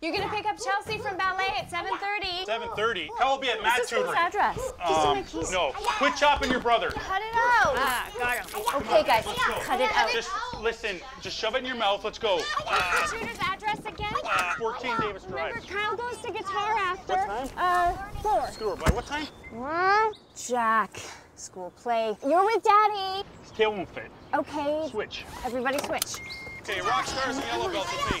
You're gonna pick up Chelsea from ballet at 7:30. 7:30. How will be at Matt This is his tutoring? address. These my keys. No, quit chopping your brother. Cut it out. Ah, got him. Okay, guys, cut it out. Just listen. Just shove it in your mouth. Let's go. What's the tutor's address again? 14 Davis Drive. Remember, Kyle goes to guitar after. What time? Uh, four. Screw it. By what time? Well, Jack, school play. You're with Daddy. Tail won't fit. Okay. Switch. Everybody switch. Okay, rock stars and yellow belts with me.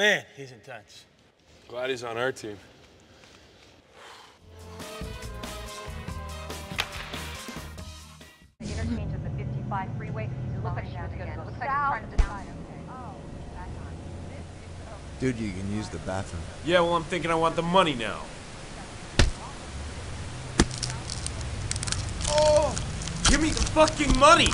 Man, he's intense. Glad he's on our team. The interchange of the 55 freeway. It looked like she was going to go south. Trying to decide. Oh. Dude, you can use the bathroom. Yeah, well, I'm thinking I want the money now. Oh! Give me the fucking money!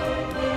Música